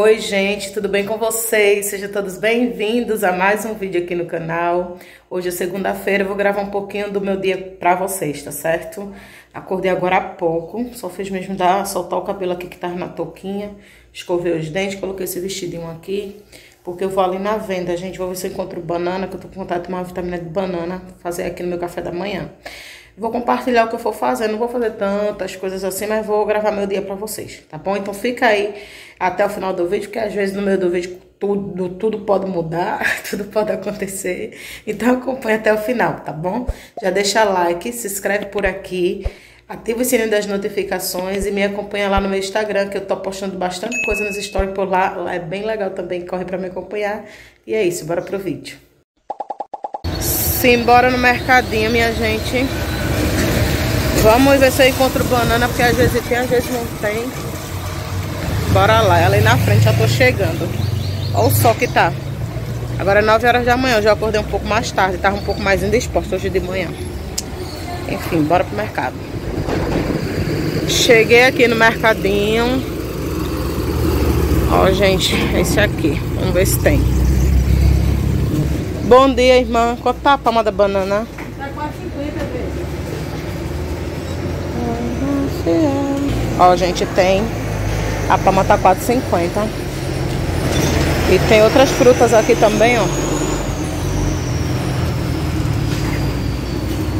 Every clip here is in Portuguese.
Oi gente, tudo bem com vocês? Sejam todos bem-vindos a mais um vídeo aqui no canal. Hoje é segunda-feira, vou gravar um pouquinho do meu dia pra vocês, tá certo? Acordei agora há pouco, só fiz mesmo dar, soltar o cabelo aqui que tava na touquinha, escovei os dentes, coloquei esse vestidinho aqui, porque eu vou ali na venda, gente, vou ver se eu encontro banana, que eu tô com vontade de tomar uma vitamina de banana, fazer aqui no meu café da manhã. Vou compartilhar o que eu for fazer, não vou fazer tantas coisas assim, mas vou gravar meu dia pra vocês, tá bom? Então fica aí até o final do vídeo, porque às vezes no meio do vídeo tudo, tudo pode mudar, tudo pode acontecer. Então acompanha até o final, tá bom? Já deixa like, se inscreve por aqui, ativa o sininho das notificações e me acompanha lá no meu Instagram, que eu tô postando bastante coisa nos stories por lá. Lá é bem legal também, corre pra me acompanhar. E é isso, bora pro vídeo. Simbora no mercadinho, minha gente. Vamos ver se eu encontro banana, porque às vezes tem, às vezes não tem. Bora lá, ela aí na frente, já tô chegando. Olha o sol que tá. Agora é 9 horas da manhã, eu já acordei um pouco mais tarde, tava um pouco mais indisposta hoje de manhã. Enfim, bora pro mercado. Cheguei aqui no mercadinho. Ó, gente, esse aqui. Vamos ver se tem. Bom dia, irmã. Quanto tá a palma da banana? Ó, gente, tem. A palma tá 4,50. E tem outras frutas aqui também, ó.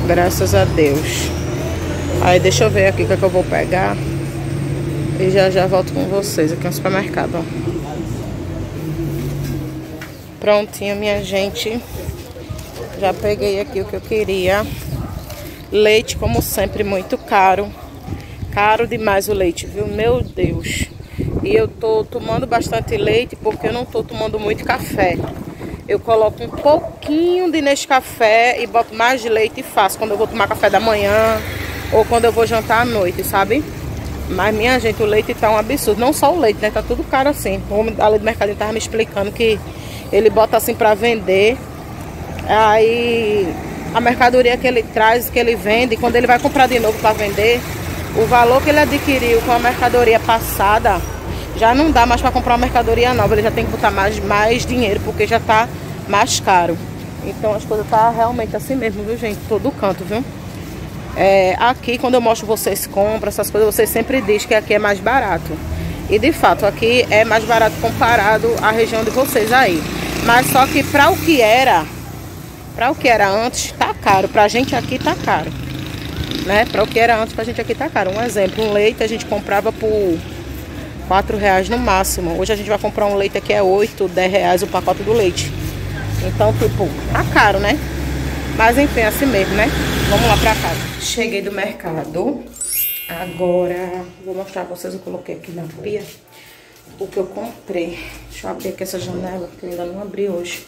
Graças a Deus. Aí deixa eu ver aqui o que, é que eu vou pegar. E já já volto com vocês aqui no supermercado, ó. Prontinho, minha gente. Já peguei aqui o que eu queria. Leite, como sempre, muito caro. Caro demais o leite, viu? Meu Deus. E eu tô tomando bastante leite porque eu não tô tomando muito café. Eu coloco um pouquinho de Nescafé e boto mais de leite e faço quando eu vou tomar café da manhã ou quando eu vou jantar à noite, sabe? Mas, minha gente, o leite tá um absurdo. Não só o leite, né? Tá tudo caro assim. O homem ali do mercado tava me explicando que ele bota assim pra vender. Aí a mercadoria que ele traz, que ele vende, quando ele vai comprar de novo pra vender, o valor que ele adquiriu com a mercadoria passada já não dá mais para comprar uma mercadoria nova. Ele já tem que botar mais, mais dinheiro porque já está mais caro. Então as coisas tá realmente assim mesmo, viu, gente? Todo canto, viu? É, aqui, quando eu mostro vocês compras, essas coisas, vocês sempre dizem que aqui é mais barato. E de fato, aqui é mais barato comparado à região de vocês aí. Mas só que para o que era, para o que era antes, tá caro. Pra gente aqui tá caro né? Para o que era antes, pra gente aqui tá caro. Um exemplo, um leite a gente comprava por 4 reais no máximo. Hoje a gente vai comprar um leite aqui é 8, 10 reais o pacote do leite. Então, tipo, tá caro, né? Mas enfim, assim mesmo, né? Vamos lá pra casa. Cheguei do mercado. Agora, vou mostrar pra vocês, eu coloquei aqui na pia o que eu comprei. Deixa eu abrir aqui essa janela, que eu ainda não abri hoje.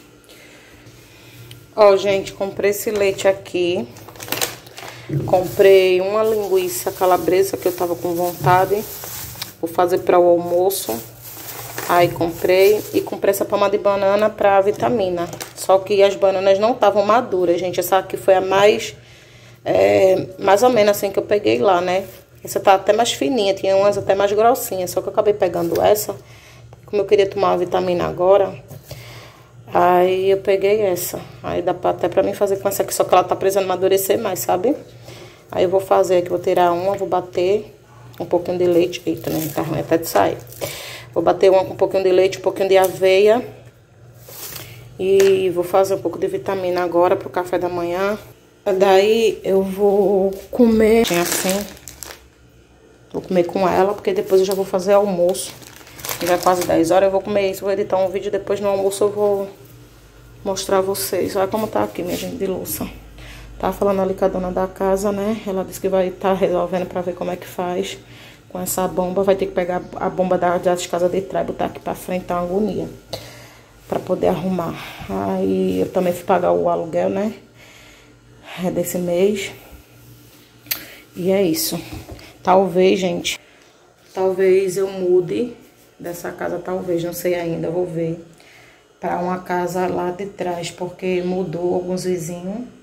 Ó, gente, comprei esse leite aqui. Comprei uma linguiça calabresa que eu tava com vontade. Vou fazer para o almoço. Aí comprei e comprei essa palma de banana para vitamina. Só que as bananas não estavam maduras, gente. Essa aqui foi a mais, é, mais ou menos assim que eu peguei lá, né? Essa tá até mais fininha, tinha umas até mais grossinhas. Só que eu acabei pegando essa, como eu queria tomar a vitamina agora. Aí eu peguei essa. Aí dá pra, até pra mim fazer com essa aqui, só que ela tá precisando amadurecer mais, sabe? Aí eu vou fazer aqui, vou tirar uma, vou bater um pouquinho de leite. Eita, né? Tá ruim até de sair. Vou bater uma com um pouquinho de leite, um pouquinho de aveia. E vou fazer um pouco de vitamina agora pro café da manhã. Daí eu vou comer assim. Vou comer com ela, porque depois eu já vou fazer almoço. Já é quase 10 horas, eu vou comer isso. Vou editar um vídeo, depois no almoço eu vou mostrar a vocês. Olha como tá aqui, minha gente, de louça. Tava falando ali com a dona da casa, né? Ela disse que vai estar tá resolvendo pra ver como é que faz com essa bomba. Vai ter que pegar a bomba das casas de trás e botar aqui pra frente, tá uma agonia. Pra poder arrumar. Aí eu também fui pagar o aluguel, né? É desse mês. E é isso. Talvez, gente, talvez eu mude dessa casa, talvez, não sei ainda, vou ver. Pra uma casa lá de trás, porque mudou alguns vizinhos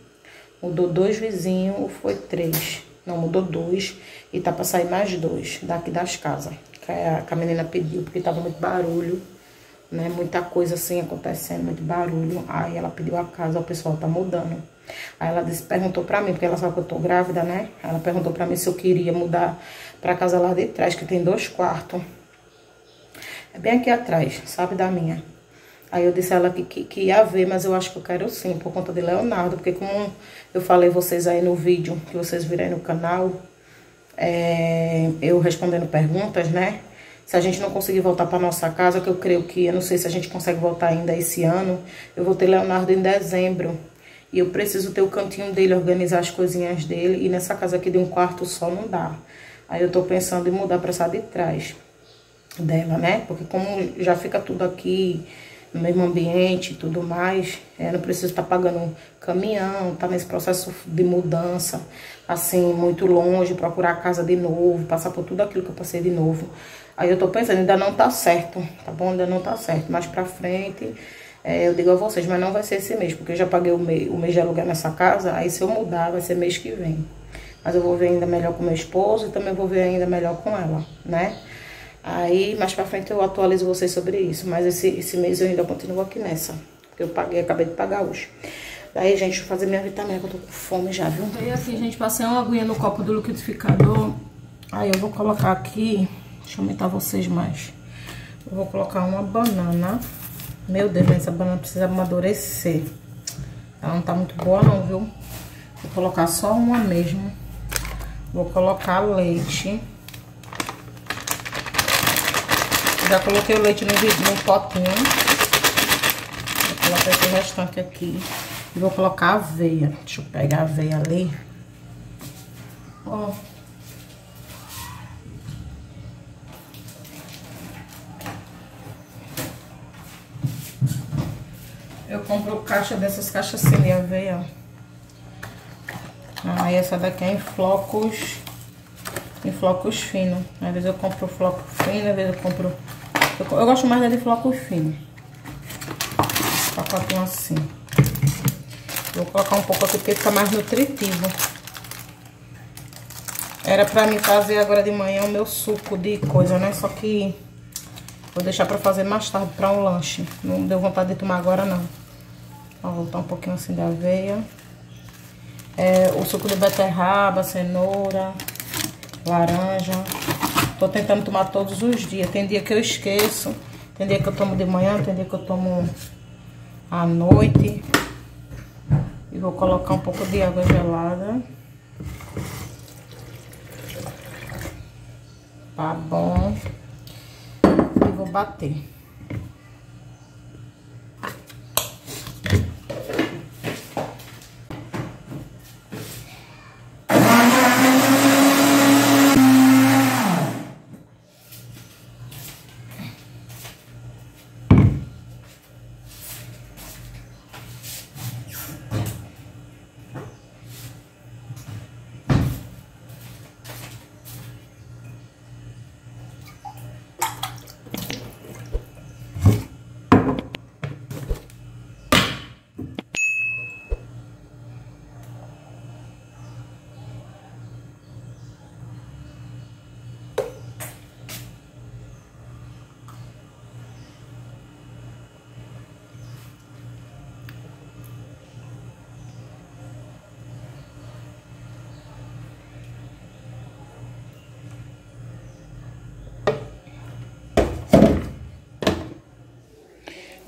Mudou dois vizinhos, ou foi três? Não, mudou dois. E tá pra sair mais dois daqui das casas. que a, que a menina pediu, porque tava muito barulho, né? Muita coisa assim acontecendo, muito barulho. Aí ela pediu a casa, o pessoal tá mudando. Aí ela disse, perguntou pra mim, porque ela sabe que eu tô grávida, né? Ela perguntou pra mim se eu queria mudar pra casa lá de trás, que tem dois quartos. É bem aqui atrás, sabe, da minha. Aí eu disse a ela que, que, que, ia ver, mas eu acho que eu quero sim, por conta de Leonardo. Porque como eu falei vocês aí no vídeo, que vocês viram aí no canal, é, eu respondendo perguntas, né? Se a gente não conseguir voltar para nossa casa, que eu creio que, eu não sei se a gente consegue voltar ainda esse ano, eu vou ter Leonardo em dezembro. E eu preciso ter o cantinho dele, organizar as coisinhas dele. E nessa casa aqui de um quarto só não dá. Aí eu tô pensando em mudar pra essa de trás dela, né? Porque como já fica tudo aqui no mesmo ambiente e tudo mais, é, não preciso estar tá pagando caminhão, tá nesse processo de mudança, assim, muito longe, procurar a casa de novo, passar por tudo aquilo que eu passei de novo. Aí eu tô pensando, ainda não tá certo, tá bom? Ainda não tá certo. Mais pra frente, é, eu digo a vocês, mas não vai ser esse mês, porque eu já paguei o mês, o mês de aluguel nessa casa, aí se eu mudar, vai ser mês que vem. Mas eu vou ver ainda melhor com meu esposo e também vou ver ainda melhor com ela, né? Aí, mais pra frente eu atualizo vocês sobre isso. Mas esse, esse mês eu ainda continuo aqui nessa. Porque eu paguei, acabei de pagar hoje. Daí, gente, deixa eu fazer minha vitamina, que eu tô com fome já, viu? Aí aqui, gente, passei uma aguinha no copo do liquidificador. Aí eu vou colocar aqui, deixa eu aumentar vocês mais. Eu vou colocar uma banana. Meu Deus, essa banana precisa amadurecer. Ela não tá muito boa não, viu? Vou colocar só uma mesmo. Vou colocar leite. Já coloquei o leite no, no potinho. Vou colocar esse restante aqui. E vou colocar aveia. Deixa eu pegar a aveia ali. Ó. Eu compro caixa dessas caixas assim de aveia, Ah, essa daqui é em flocos, em flocos finos. Às vezes eu compro floco fino, às vezes eu compro eu, eu gosto mais de floco fino. Pacotinho assim. Vou colocar um pouco aqui porque fica mais nutritivo. Era pra mim fazer agora de manhã o meu suco de coisa, né? Só que vou deixar pra fazer mais tarde pra um lanche. Não deu vontade de tomar agora, não. Vou voltar um pouquinho assim da aveia. É, o suco de beterraba, cenoura, laranja. Tô tentando tomar todos os dias. Tem dia que eu esqueço. Tem dia que eu tomo de manhã, tem dia que eu tomo à noite. E vou colocar um pouco de água gelada. Tá bom. E vou bater.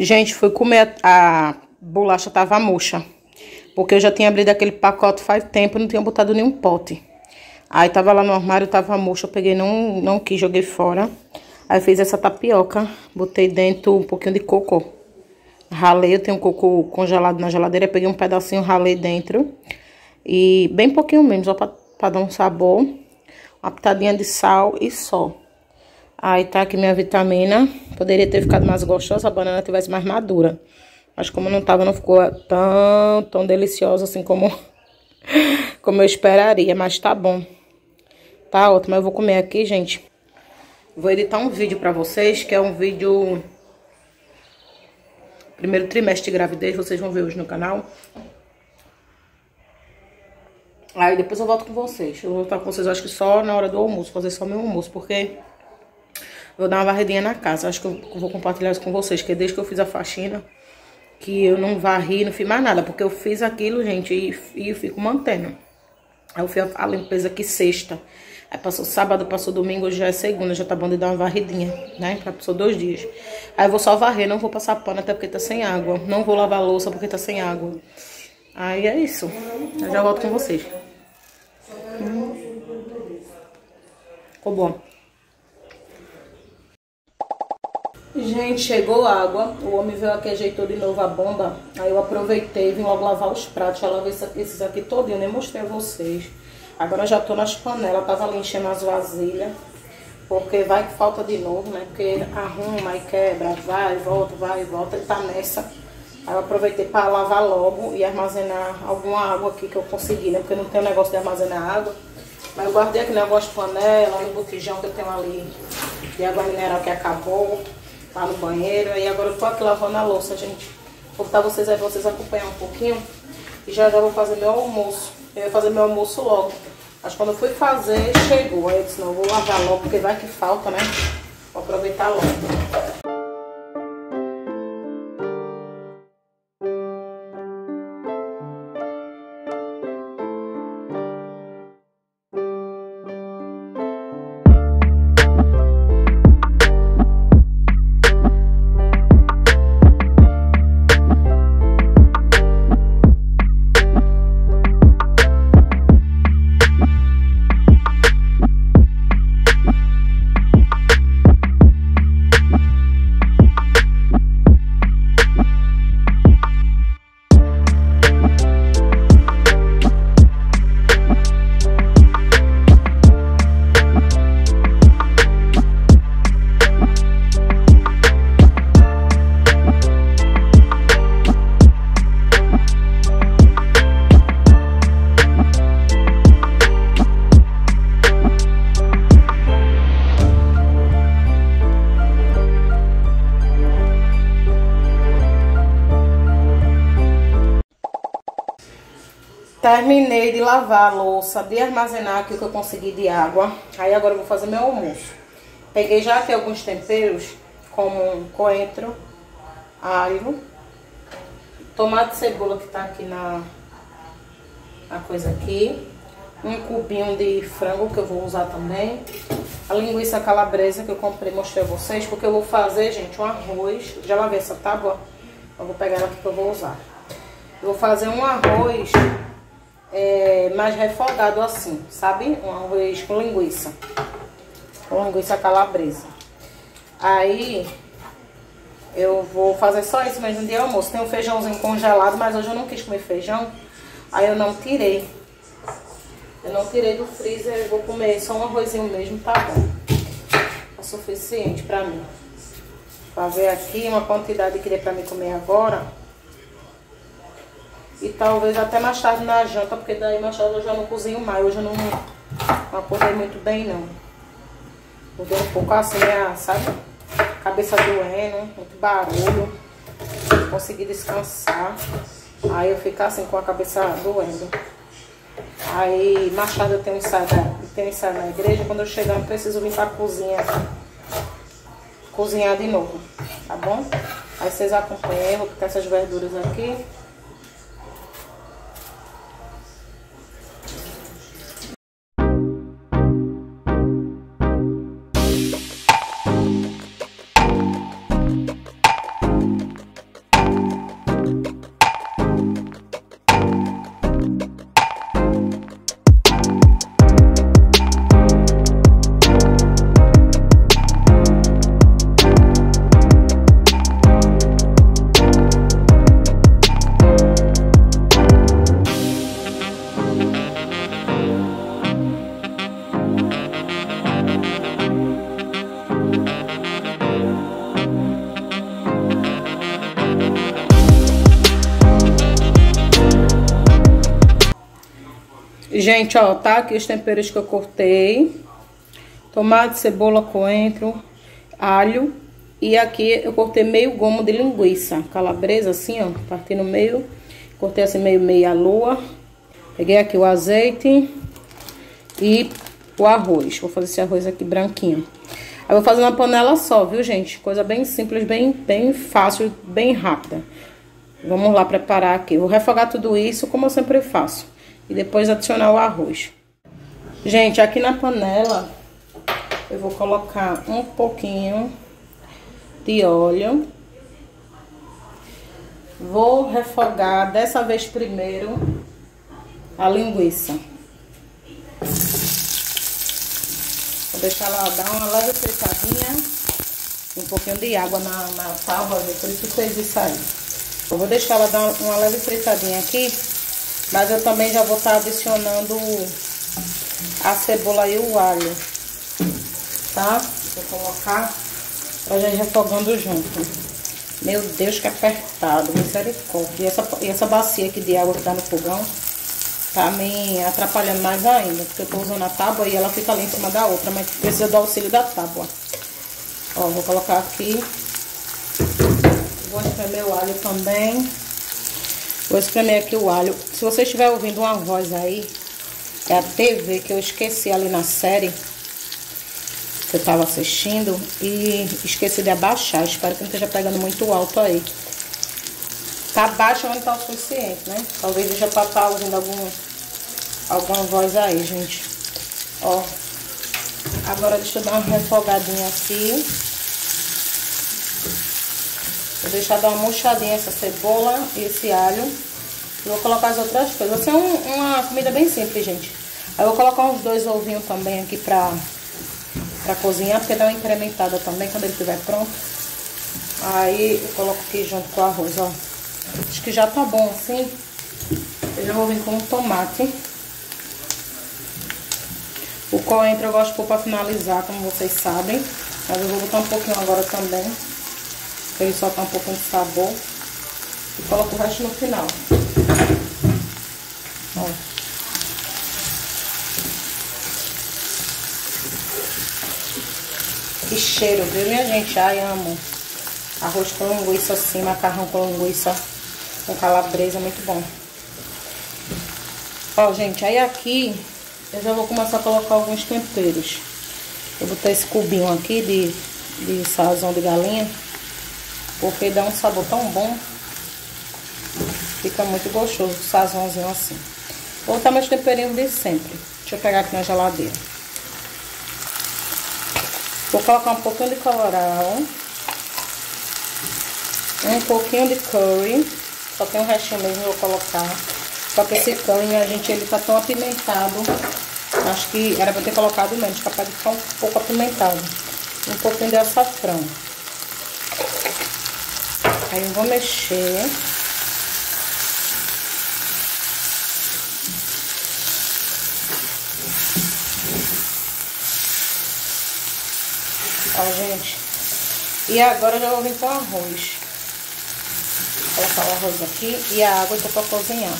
Gente, fui comer, a, a bolacha tava murcha. Porque eu já tinha abrido aquele pacote faz tempo e não tinha botado nenhum pote. Aí tava lá no armário, tava murcha, eu peguei, não, não quis, joguei fora. Aí fiz essa tapioca, botei dentro um pouquinho de coco. Ralei, eu tenho coco congelado na geladeira, peguei um pedacinho, ralei dentro. E bem pouquinho mesmo, só pra, pra dar um sabor. Uma pitadinha de sal e só. Aí tá aqui minha vitamina. Poderia ter ficado mais gostosa se a banana tivesse mais madura. Mas como não tava, não ficou tão, tão deliciosa assim como, como eu esperaria. Mas tá bom. Tá ótimo. Eu vou comer aqui, gente. Vou editar um vídeo pra vocês, que é um vídeo... Primeiro trimestre de gravidez, vocês vão ver hoje no canal. Aí depois eu volto com vocês. Eu vou voltar com vocês, acho que só na hora do almoço, fazer só meu almoço, porque Vou dar uma varredinha na casa. Acho que eu vou compartilhar isso com vocês, que desde que eu fiz a faxina, que eu não varri, não fiz mais nada. Porque eu fiz aquilo, gente, e, e eu fico mantendo. Aí eu fiz a limpeza aqui sexta. Aí passou sábado, passou domingo, hoje já é segunda, já tá bom de dar uma varridinha, né? Já passou dois dias. Aí eu vou só varrer, não vou passar pano até porque tá sem água. Não vou lavar louça porque tá sem água. Aí é isso. Eu já volto com vocês. Hum. Ficou bom. Gente, chegou água. O homem veio aqui, ajeitou de novo a bomba. Aí eu aproveitei, vim logo lavar os pratos. Já lavei esses aqui todinho, nem mostrei a vocês. Agora já tô nas panelas, tava ali enchendo as vasilhas. Porque vai que falta de novo, né? Porque arruma e quebra, vai, volta, vai, volta. Ele tá nessa. Aí eu aproveitei para lavar logo e armazenar alguma água aqui que eu consegui, né? Porque não tem o negócio de armazenar água. Mas eu guardei aqui negócio de panela, no botijão que eu tenho ali de água mineral que acabou tá no banheiro. E agora eu tô aqui lavando a louça, gente. Vou botar vocês aí, vocês acompanhar um pouquinho. E já já vou fazer meu almoço. Eu ia fazer meu almoço logo. Mas quando eu fui fazer, chegou. Aí eu disse, não, vou lavar logo, porque vai que falta, né? Vou aproveitar logo. Lavar a louça, de armazenar aqui o que eu consegui de água. Aí agora eu vou fazer meu almoço. Peguei já aqui alguns temperos, como coentro, alho, tomate e cebola que tá aqui na, na coisa aqui. Um cubinho de frango que eu vou usar também. A linguiça calabresa que eu comprei, mostrei a vocês. Porque eu vou fazer, gente, um arroz. Já lavei essa tábua. Eu vou pegar ela aqui que eu vou usar. Eu vou fazer um arroz é, mais refogado assim, sabe? Um arroz com linguiça. Com linguiça calabresa. Aí, eu vou fazer só isso mesmo de almoço. Tem um feijãozinho congelado, mas hoje eu não quis comer feijão. Aí eu não tirei. Eu não tirei do freezer, eu vou comer só um arrozinho mesmo, tá bom. É suficiente pra mim. Pra ver aqui uma quantidade que dê pra mim comer agora. E talvez até mais tarde na janta, porque daí mais tarde eu já não cozinho mais. Hoje eu não, não acordei muito bem, não. Acordei um pouco assim, é, sabe? Cabeça doendo, muito barulho. Consegui descansar. Aí eu fico assim com a cabeça doendo. Aí tarde eu tenho ensaio, tenho ensaio na igreja. Quando eu chegar eu preciso vir pra cozinha. Cozinhar de novo, tá bom? Aí vocês acompanham, vou picar essas verduras aqui. Gente, ó, tá aqui os temperos que eu cortei. Tomate, cebola, coentro, alho. E aqui eu cortei meio gomo de linguiça. Calabresa, assim, ó. Parti no meio. Cortei assim meio meia lua. Peguei aqui o azeite e o arroz. Vou fazer esse arroz aqui branquinho. Aí vou fazer uma panela só, viu, gente? Coisa bem simples, bem, bem fácil, bem rápida. Vamos lá preparar aqui. vou refogar tudo isso, como eu sempre faço. E depois adicionar o arroz. Gente, aqui na panela, eu vou colocar um pouquinho de óleo. Vou refogar dessa vez primeiro a linguiça. Vou deixar ela dar uma leve fritadinha. Um pouquinho de água na, na tábua, por isso fez isso aí. Eu vou deixar ela dar uma leve fritadinha aqui. Mas eu também já vou estar tá adicionando a cebola e o alho. Tá? Vou colocar pra gente refogando junto. Meu Deus, que apertado, misericórdia. E essa, e essa bacia aqui de água que tá no fogão tá me atrapalhando mais ainda. Porque eu tô usando a tábua e ela fica ali em cima da outra, mas precisa do auxílio da tábua. Ó, vou colocar aqui. Vou espremer o alho também. Vou espremer aqui o alho. Se você estiver ouvindo uma voz aí, é a TV que eu esqueci ali na série que eu tava assistindo e esqueci de abaixar. Espero que não esteja pegando muito alto aí. Tá baixo, mas não tá o suficiente, né? Talvez deixa pra estar tá ouvindo algum, alguma voz aí, gente. Ó. Agora deixa eu dar uma refogadinha aqui. Vou deixar dar uma murchadinha essa cebola e esse alho. E vou colocar as outras coisas. Vai ser um, uma comida bem simples, gente. Aí eu vou colocar uns dois ovinhos também aqui pra pra cozinhar, porque dá uma incrementada também quando ele estiver pronto. Aí eu coloco aqui junto com o arroz, ó. Acho que já tá bom assim. Eu já vou vir com um tomate. O coentro eu gosto de pôr pra finalizar, como vocês sabem. Mas eu vou botar um pouquinho agora também. Pra ele soltar um pouquinho de sabor. E coloco o resto no final. Ó. Que cheiro, viu, minha gente? Ai, amo. Arroz com linguiça assim, macarrão com linguiça com calabresa, muito bom. Ó, gente, aí aqui eu já vou começar a colocar alguns temperos. Eu vou botar esse cubinho aqui de, de sazão de galinha, porque dá um sabor tão bom. Fica muito gostoso, sazãozinho assim. Vou botar meus temperinhos de sempre. Deixa eu pegar aqui na geladeira. Vou colocar um pouquinho de colorau. Um pouquinho de curry. Só tem um restinho mesmo, vou colocar. Só que esse curry, minha gente, ele tá tão apimentado. Acho que era pra ter colocado menos, capaz de ficar um pouco apimentado. Um pouquinho de açafrão. Aí eu vou mexer. Ó, gente. E agora eu já vou vir com o arroz. Vou colocar o arroz aqui e a água eu pra cozinhar.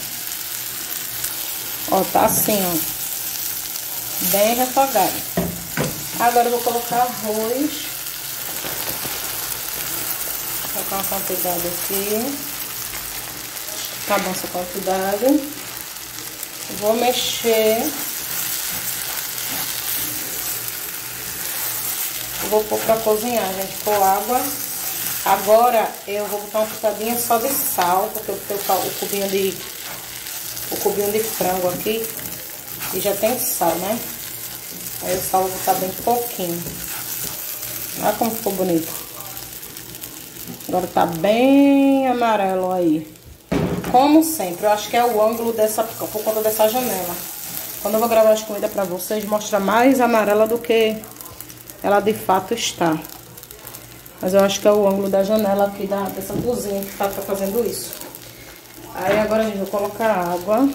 Ó, tá assim, ó. Bem refogado. Agora eu vou colocar arroz. Vou colocar uma quantidade aqui. Tá bom essa quantidade. Vou mexer. vou pôr pra cozinhar, gente, com água. Agora eu vou botar uma pitadinha só de sal, porque eu tenho o cubinho de o cubinho de frango aqui e já tem sal, né? Aí o sal vou botar bem pouquinho. Olha como ficou bonito. Agora tá bem amarelo aí. Como sempre, eu acho que é o ângulo dessa, por conta dessa janela. Quando eu vou gravar as comidas pra vocês, mostra mais amarela do que ela de fato está. Mas eu acho que é o ângulo da janela aqui da, dessa cozinha que tá, tá fazendo isso. Aí agora a gente vai colocar água.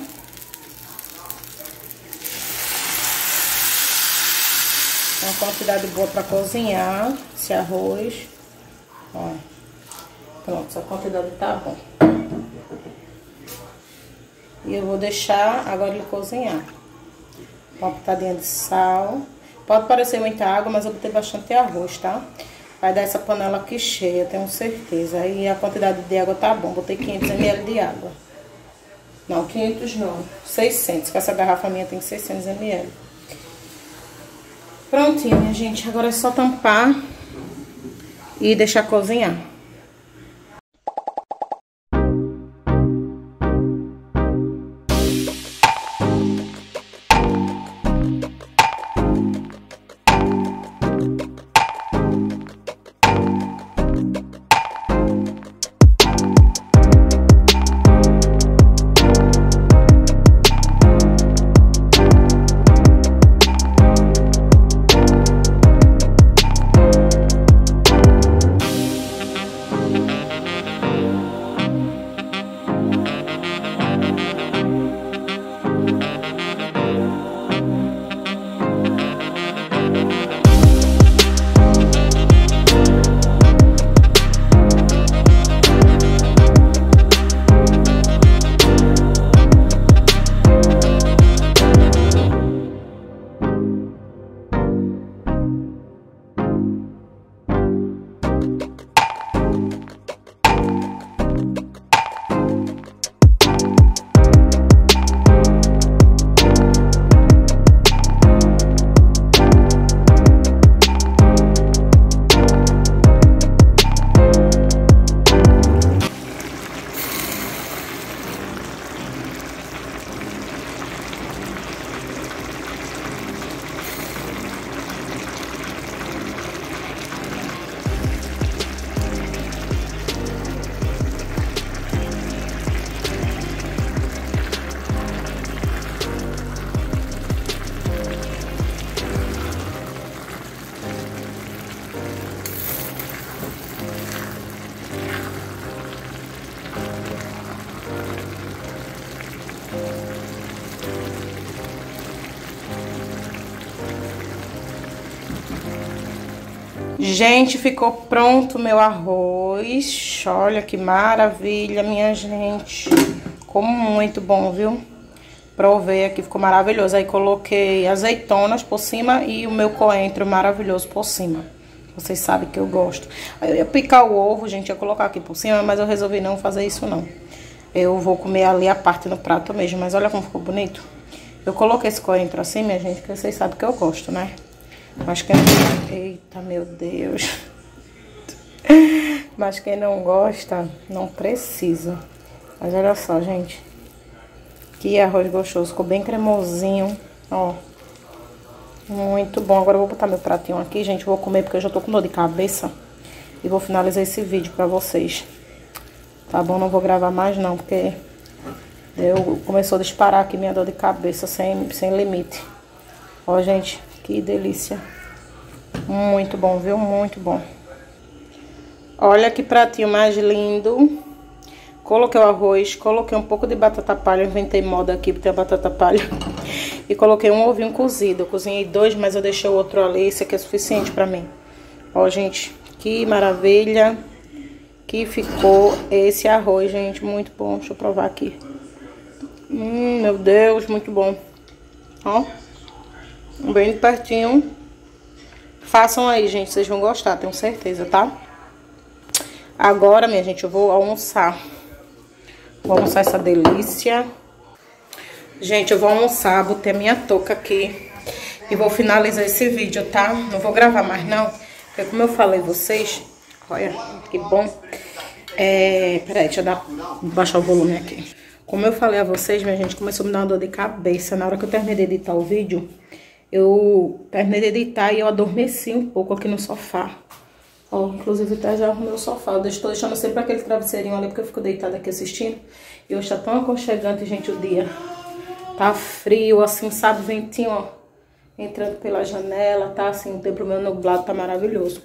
Uma quantidade boa para cozinhar esse arroz. Ó. Pronto, essa quantidade tá bom. E eu vou deixar agora ele cozinhar. Uma pitadinha de sal. Pode parecer muita água, mas eu botei bastante arroz, tá? Vai dar essa panela aqui cheia, tenho certeza. Aí a quantidade de água tá bom. Botei 500 ml de água. Não, 500 não. 600, que essa garrafa minha tem 600 ml. Prontinho, minha gente. Agora é só tampar e deixar cozinhar. Gente, ficou pronto meu arroz. Olha que maravilha, minha gente. Ficou muito bom, viu? Provei aqui, ficou maravilhoso. Aí coloquei azeitonas por cima e o meu coentro maravilhoso por cima. Vocês sabem que eu gosto. Eu ia picar o ovo, gente, ia colocar aqui por cima, mas eu resolvi não fazer isso não. Eu vou comer ali a parte no prato mesmo, mas olha como ficou bonito. Eu coloquei esse coentro assim, minha gente, que vocês sabem que eu gosto, né? Mas quem... Eita, meu Deus. Mas quem não gosta, não precisa. Mas olha só, gente. Que arroz gostoso. Ficou bem cremosinho. Ó. Muito bom. Agora eu vou botar meu pratinho aqui, gente. Vou comer porque eu já tô com dor de cabeça. E vou finalizar esse vídeo pra vocês. Tá bom? Não vou gravar mais não, porque... Eu, começou a disparar aqui minha dor de cabeça sem, sem limite. Ó, gente. Que delícia. Muito bom, viu? Muito bom. Olha que pratinho mais lindo. Coloquei o arroz, coloquei um pouco de batata palha. Inventei moda aqui pra ter a batata palha. E coloquei um ovinho cozido. Eu cozinhei dois, mas eu deixei o outro ali. Esse aqui é suficiente pra mim. Ó, gente, que maravilha que ficou esse arroz, gente. Muito bom. Deixa eu provar aqui. Hum, meu Deus, muito bom. Ó bem pertinho. Façam aí, gente, vocês vão gostar, tenho certeza, tá? Agora, minha gente, eu vou almoçar. Vou almoçar essa delícia. Gente, eu vou almoçar, botei a minha touca aqui. E vou finalizar esse vídeo, tá? Não vou gravar mais, não. Porque como eu falei vocês... Olha, que bom. É... Peraí, deixa eu dar, baixar o volume aqui. Como eu falei a vocês, minha gente, começou a me dar uma dor de cabeça. Na hora que eu terminei de editar o vídeo eu terminei de editar e eu adormeci um pouco aqui no sofá. Ó, inclusive até já arrumei o sofá. Eu estou deixando sempre aquele travesseirinho ali porque eu fico deitada aqui assistindo. E hoje tá tão aconchegante, gente, o dia. Tá frio, assim, sabe? Ventinho, ó, entrando pela janela, tá assim, o tempo meu nublado tá maravilhoso.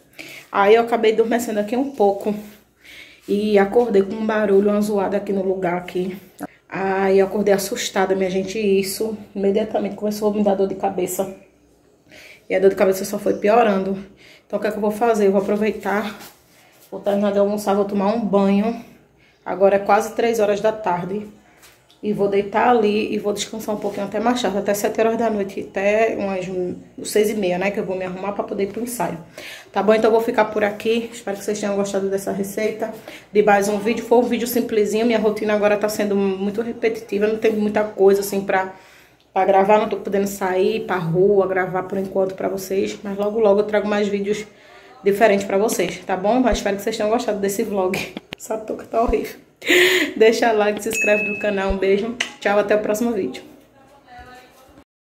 Aí eu acabei adormecendo aqui um pouco. E acordei com um barulho, uma zoada aqui no lugar aqui. Aí eu acordei assustada, minha gente, e isso imediatamente começou a me dar dor de cabeça. E a dor de cabeça só foi piorando. Então o que é que eu vou fazer? Eu vou aproveitar, vou terminar de almoçar, vou tomar um banho. Agora é quase 3 horas da tarde e vou deitar ali e vou descansar um pouquinho até mais tarde, até 7 horas da noite, até umas 6 e meia, né? Que eu vou me arrumar para poder ir pro ensaio. Tá bom? Então eu vou ficar por aqui. Espero que vocês tenham gostado dessa receita. De mais um vídeo. Foi um vídeo simplesinho. Minha rotina agora tá sendo muito repetitiva. Não tem muita coisa assim pra, pra gravar. Não tô podendo sair pra rua, gravar por enquanto pra vocês. Mas logo logo eu trago mais vídeos diferentes pra vocês, tá bom? Mas espero que vocês tenham gostado desse vlog. Essa touca tá horrível. Deixa like, se inscreve no canal. Um beijo. Tchau, até o próximo vídeo.